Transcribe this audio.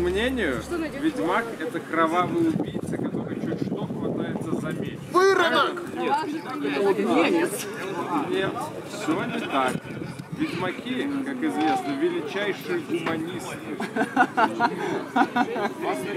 мнению, ведьмак это кровавый убийца, который чуть что хватается за меч. Выродок! Нет, все не так. Ведьмаки, как известно, величайшие гуманисты.